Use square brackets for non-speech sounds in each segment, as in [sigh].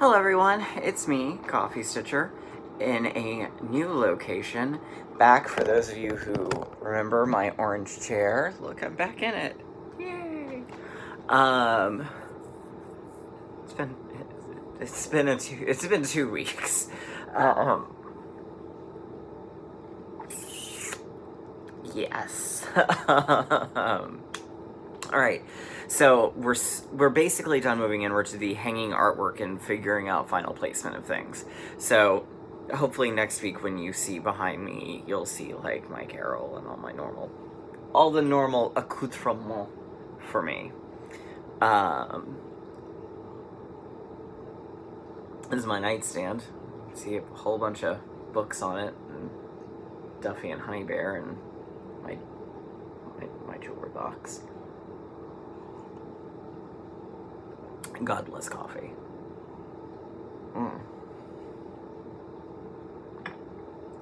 Hello everyone, it's me, Coffee Stitcher, in a new location. Back for those of you who remember my orange chair. Look, I'm back in it. Yay! Um, it's been it's been a two it's been two weeks. Um, yes. [laughs] um, all right. So we're we're basically done moving in. We're to the hanging artwork and figuring out final placement of things. So hopefully next week when you see behind me, you'll see like my carol and all my normal, all the normal accoutrement for me. Um, this is my nightstand. See a whole bunch of books on it, and Duffy and Honey Bear, and my my, my jewelry box. God bless coffee. Mm.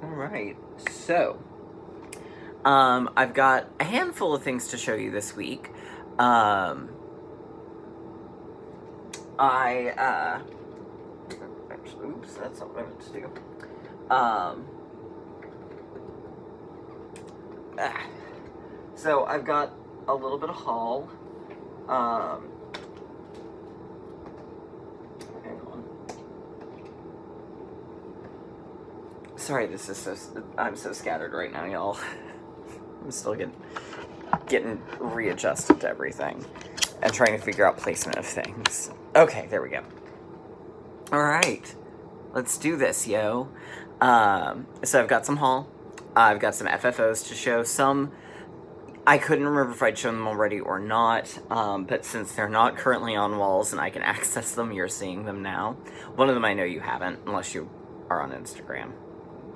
All right, so um, I've got a handful of things to show you this week. Um, I, uh, actually, oops, that's not what I meant to do. Um, ah. so I've got a little bit of haul. Um, Sorry, this is so. I'm so scattered right now, y'all. [laughs] I'm still getting getting readjusted to everything and trying to figure out placement of things. Okay, there we go. All right, let's do this, yo. Um, so I've got some haul. I've got some FFOs to show. Some I couldn't remember if I'd shown them already or not, um, but since they're not currently on walls and I can [laughs] access them, you're seeing them now. One of them I know you haven't, unless you are on Instagram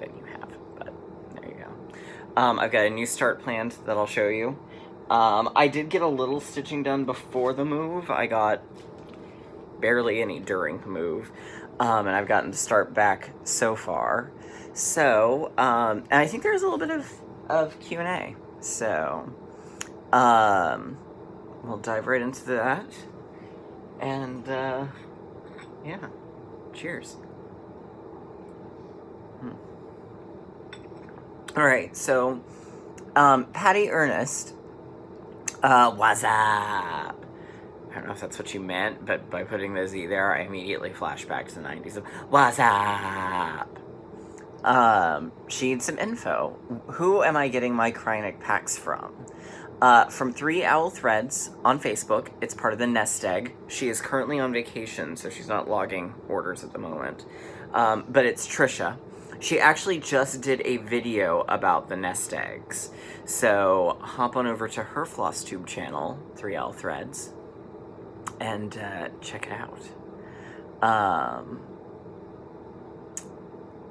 than you have, but there you go. Um, I've got a new start planned that I'll show you. Um, I did get a little stitching done before the move. I got barely any during the move, um, and I've gotten to start back so far. So, um, and I think there's a little bit of, of Q&A. So, um, we'll dive right into that. And, uh, yeah, cheers. All right, so um, Patty Ernest, uh, what's up? I don't know if that's what you meant, but by putting the Z there, I immediately flash back to the 90s of what's up? Um, she needs some info. Who am I getting my Kreinik packs from? Uh, from Three Owl Threads on Facebook. It's part of the Nest Egg. She is currently on vacation, so she's not logging orders at the moment. Um, but it's Trisha. She actually just did a video about the nest eggs. So hop on over to her floss tube channel, 3 Owl Threads, and uh, check it out. Um,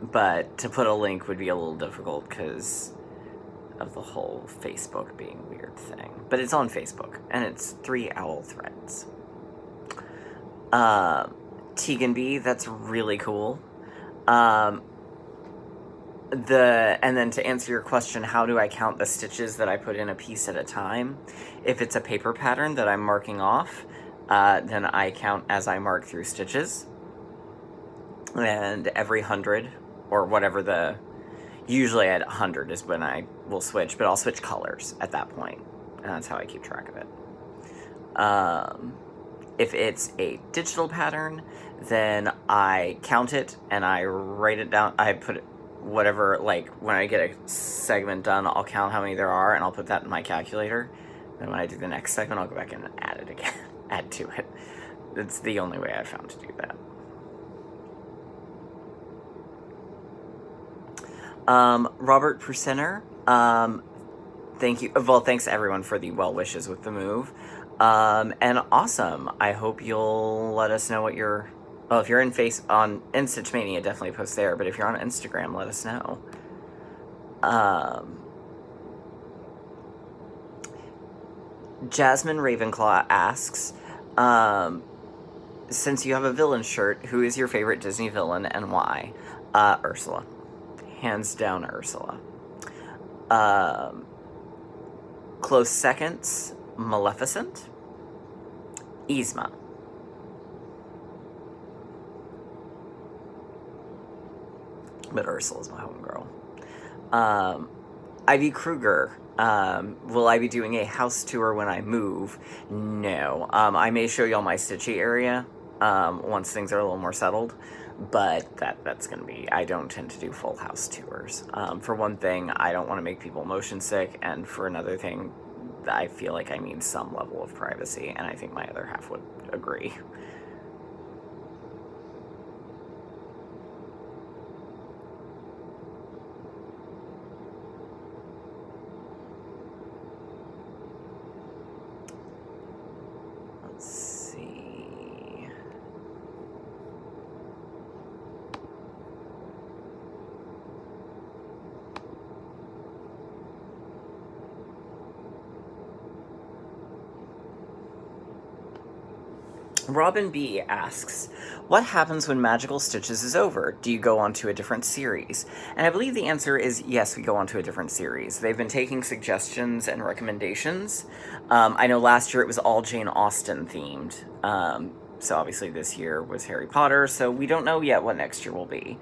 but to put a link would be a little difficult because of the whole Facebook being weird thing. But it's on Facebook, and it's 3 Owl Threads. Uh, Tegan B, that's really cool. Um, the and then to answer your question how do i count the stitches that i put in a piece at a time? If it's a paper pattern that i'm marking off uh, then i count as i mark through stitches. And every hundred or whatever the usually at 100 is when i will switch but i'll switch colors at that point. And that's how i keep track of it. Um, if it's a digital pattern then i count it and i write it down i put it whatever, like, when I get a segment done, I'll count how many there are, and I'll put that in my calculator. Then when I do the next segment, I'll go back and add it again, [laughs] add to it. It's the only way I've found to do that. Um, Robert Percenter, um, thank you. Well, thanks everyone for the well wishes with the move. Um, and awesome. I hope you'll let us know what your well, if you're in face on in Stitchmania, definitely post there. But if you're on Instagram, let us know. Um, Jasmine Ravenclaw asks, um, since you have a villain shirt, who is your favorite Disney villain and why? Uh, Ursula. Hands down, Ursula. Um, close seconds, Maleficent. Yzma. But Ursula's my homegirl. Um, Ivy Kruger. Um, will I be doing a house tour when I move? No. Um, I may show y'all my Stitchy area um, once things are a little more settled, but that that's going to be, I don't tend to do full house tours. Um, for one thing, I don't want to make people motion sick, and for another thing, I feel like I need some level of privacy, and I think my other half would agree. Let's see. Robin B asks, What happens when Magical Stitches is over? Do you go on to a different series? And I believe the answer is yes, we go on to a different series. They've been taking suggestions and recommendations. Um, I know last year it was all Jane Austen themed. Um, so obviously this year was Harry Potter, so we don't know yet what next year will be.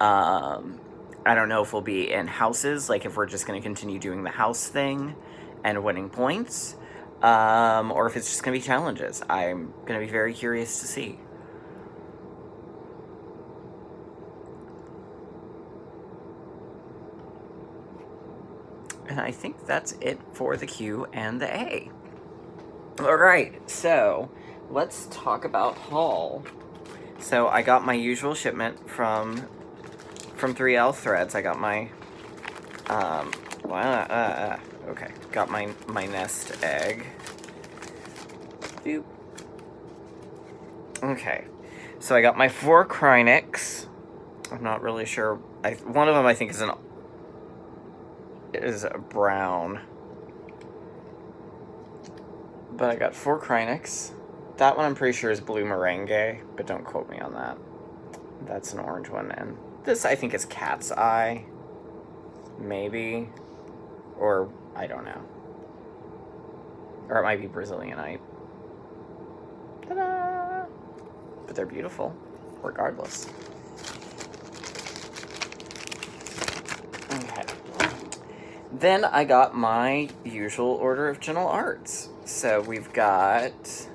Um, I don't know if we'll be in houses, like if we're just going to continue doing the house thing and winning points um, or if it's just going to be challenges. I'm going to be very curious to see. And I think that's it for the Q and the A. All right, so let's talk about haul. So I got my usual shipment from from 3 Owl Threads. I got my um, uh, uh, okay, got my my nest egg. Doop. Okay, so I got my four Kreiniks. I'm not really sure. I one of them I think is an is a brown, but I got four Kreiniks. That one I'm pretty sure is blue merengue, but don't quote me on that. That's an orange one, and this I think is cat's eye, maybe, or I don't know, or it might be Brazilianite. Ta-da! But they're beautiful, regardless. Okay. Then I got my usual order of Gentle Arts. So we've got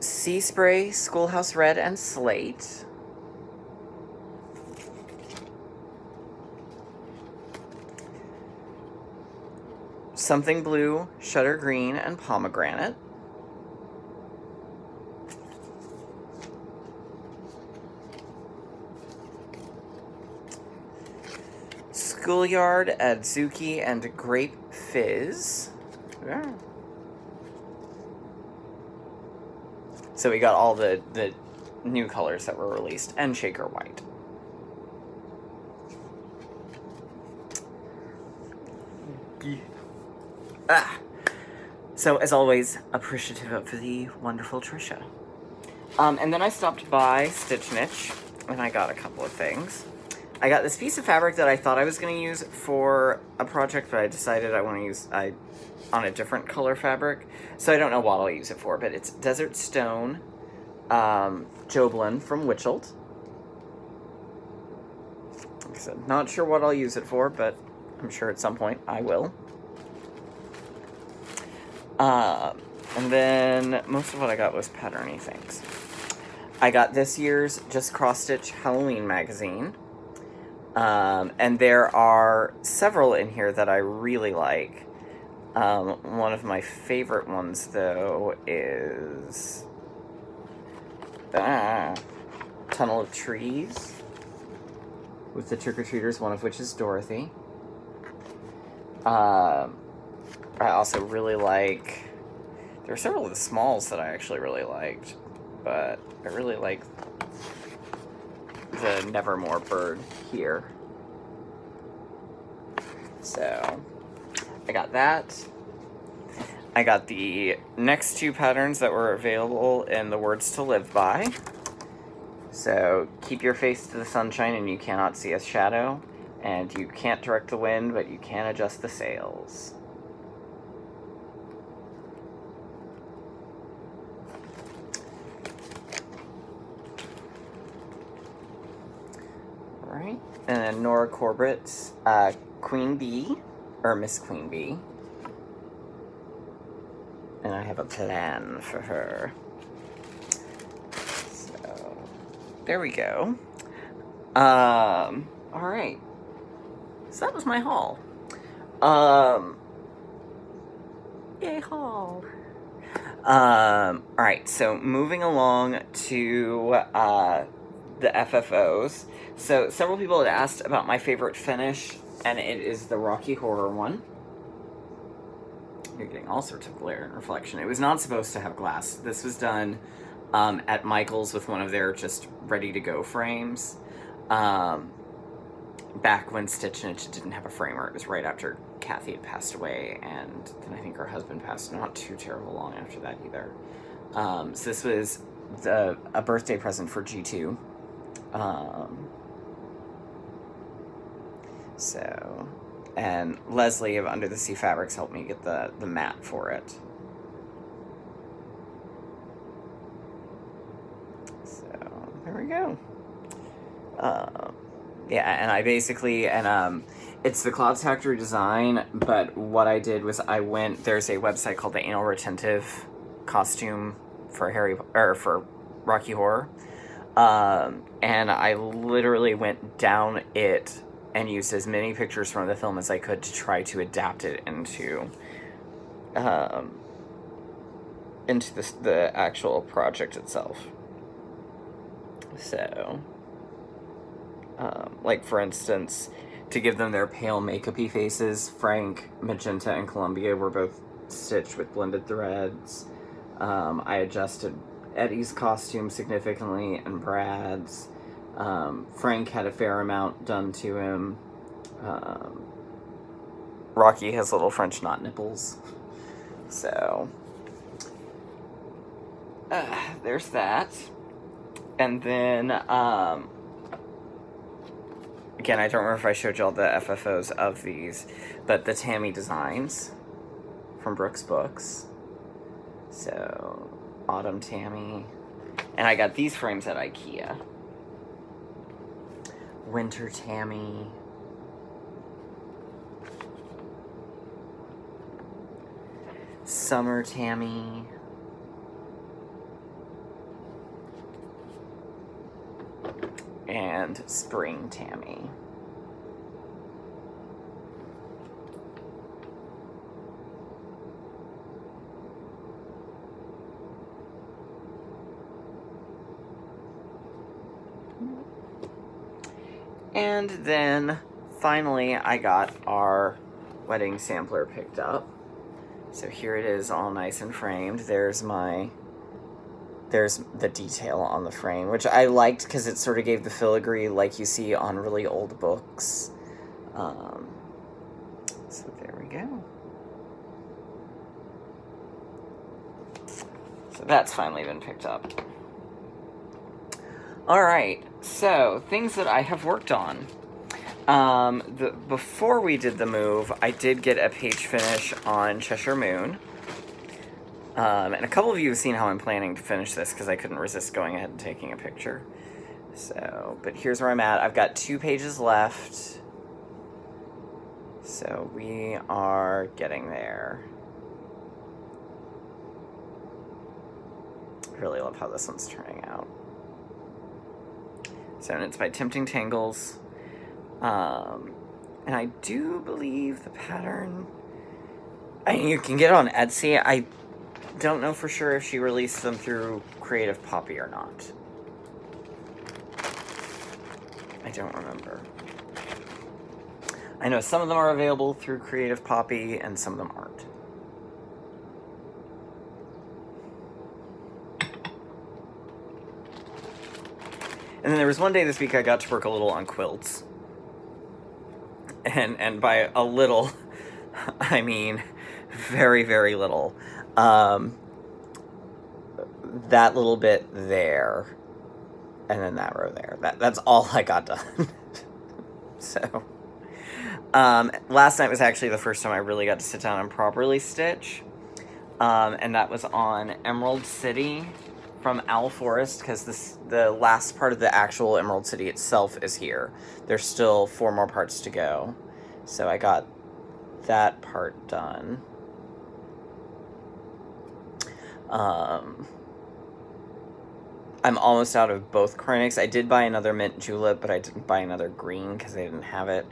Sea Spray, Schoolhouse Red, and Slate. Something Blue, Shutter Green, and Pomegranate. Schoolyard, Adzuki, and Grape Fizz. Yeah. So we got all the, the new colors that were released, and Shaker White. Ah. So, as always, appreciative of the wonderful Trisha. Um, and then I stopped by Stitch Niche, and I got a couple of things. I got this piece of fabric that I thought I was going to use for a project, but I decided I want to use I on a different color fabric. So I don't know what I'll use it for, but it's Desert Stone um, Jobelan from Wichelt. Like I said, not sure what I'll use it for, but I'm sure at some point I will. Uh, and then most of what I got was patterny things. I got this year's Just Cross Stitch Halloween magazine. Um, and there are several in here that I really like. Um, one of my favorite ones, though, is ah, Tunnel of Trees with the trick-or-treaters, one of which is Dorothy. Um, I also really like... There are several of the smalls that I actually really liked, but I really like the Nevermore bird here. So, I got that. I got the next two patterns that were available in the Words to Live By. So, keep your face to the sunshine and you cannot see a shadow. And you can't direct the wind, but you can adjust the sails. And then Nora Corbett's uh, Queen Bee, or Miss Queen Bee. And I have a plan for her. So, there we go. Um, alright. So that was my haul. Um, yay haul. Um, alright, so moving along to, uh, the FFOs. So several people had asked about my favorite finish, and it is the Rocky Horror one. You're getting all sorts of glare and reflection. It was not supposed to have glass. This was done um, at Michael's with one of their just ready-to-go frames. Um, back when Stitch Niche didn't have a framer. It was right after Kathy had passed away, and then I think her husband passed not too terrible long after that either. Um, so this was the a birthday present for G2. Um, so, and Leslie of Under the Sea Fabrics helped me get the, the mat for it. So, there we go. Uh, yeah, and I basically, and um, it's the Clouds Factory design, but what I did was I went, there's a website called the Anal Retentive Costume for Harry, or for Rocky Horror. Um, and I literally went down it and used as many pictures from the film as I could to try to adapt it into um, into the, the actual project itself. So, um, like for instance, to give them their pale makeupy faces, Frank, Magenta, and Columbia were both stitched with blended threads. Um, I adjusted Eddie's costume significantly and Brad's. Um, Frank had a fair amount done to him. Um, Rocky has little French knot nipples. [laughs] So, uh, there's that. And then, um, again, I don't remember if I showed y'all the FFOs of these, but the Tammy designs from Brooke's Books. So, Autumn Tammy. And I got these frames at Ikea. Winter Tammy. Summer Tammy. And Spring Tammy. And then finally I got our wedding sampler picked up. So here it is all nice and framed. There's my, there's the detail on the frame, which I liked because it sort of gave the filigree like you see on really old books. Um, so there we go. So that's finally been picked up. All right, so things that I have worked on. Um, the, before we did the move, I did get a page finish on Cheshire Moon. Um, and a couple of you have seen how I'm planning to finish this because I couldn't resist going ahead and taking a picture. So, but here's where I'm at. I've got two pages left. So we are getting there. I really love how this one's turning out. So it's by Tempting Tangles. Um, and I do believe the pattern... I mean, you can get it on Etsy. I don't know for sure if she released them through Creative Poppy or not. I don't remember. I know some of them are available through Creative Poppy and some of them aren't. And then there was one day this week I got to work a little on quilts. And and by a little, [laughs] I mean very, very little. Um, that little bit there, and then that row there. That That's all I got done. [laughs] so, um, last night was actually the first time I really got to sit down and properly stitch. Um, and that was on Emerald City from Owl Forest because this the last part of the actual Emerald City itself is here. There's still four more parts to go. So I got that part done. Um, I'm almost out of both Kreiniks. I did buy another mint julep, but I didn't buy another green because I didn't have it.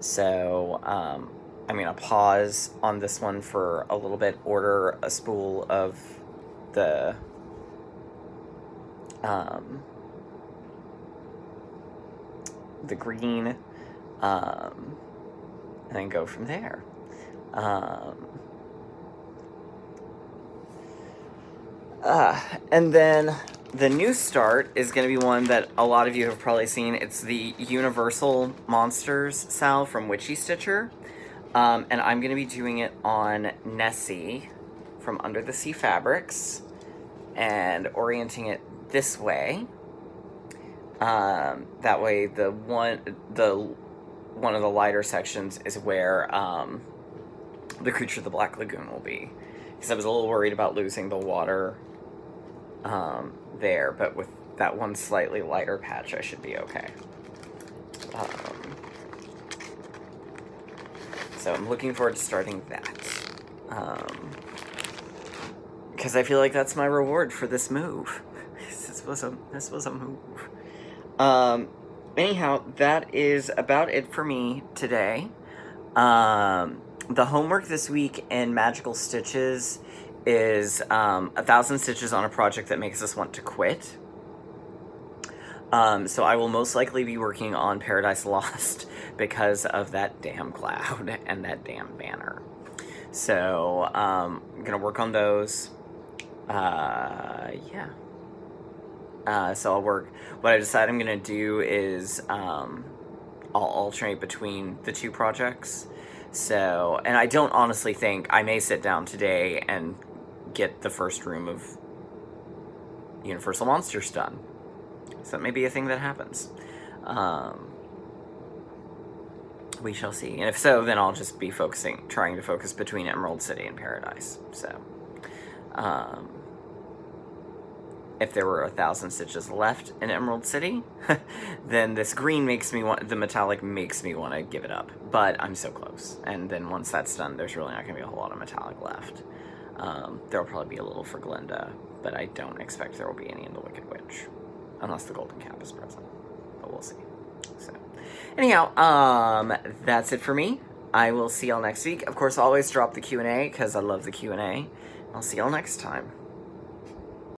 So um, I'm going to pause on this one for a little bit, order a spool of the um, the green, um, and then go from there. Um, uh, and then the new start is going to be one that a lot of you have probably seen. It's the Universal Monsters Sal from Witchy Stitcher. Um, and I'm going to be doing it on Nessie from Under the Sea Fabrics and orienting it this way. Um, that way the one, the one of the lighter sections is where um, the creature of the Black Lagoon will be. Because I was a little worried about losing the water um, there, but with that one slightly lighter patch, I should be okay. Um, so I'm looking forward to starting that. Because um, I feel like that's my reward for this move. This was a this was a move. Um, anyhow, that is about it for me today. Um, the homework this week in Magical Stitches is um, a thousand stitches on a project that makes us want to quit. Um, so I will most likely be working on Paradise Lost [laughs] because of that damn cloud [laughs] and that damn banner. So um, I'm gonna work on those. Uh, yeah. Uh, so I'll work. What I decide I'm gonna do is um, I'll alternate between the two projects. So, and I don't honestly think I may sit down today and get the first room of Universal Monsters done. So that may be a thing that happens. Um, we shall see. And if so, then I'll just be focusing, trying to focus between Emerald City and Paradise. So, um, if there were a thousand stitches left in Emerald City, [laughs] then this green makes me want, the metallic makes me want to give it up. But I'm so close. And then once that's done, there's really not going to be a whole lot of metallic left. Um, there'll probably be a little for Glinda, but I don't expect there will be any in the Wicked Witch. Unless the Golden Cap is present. But we'll see. So, anyhow, um, that's it for me. I will see y'all next week. Of course, always drop the Q&A, because I love the Q&A. I'll see y'all next time.